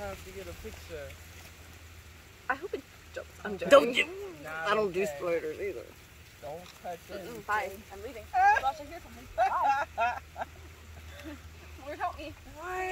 have to get a picture. I hope it jumps. I'm joking. Don't you? Nah, I don't okay. do spoilers either. Don't touch it. Bye. I'm leaving. Lost to hear. Bye. Lord help me. Why?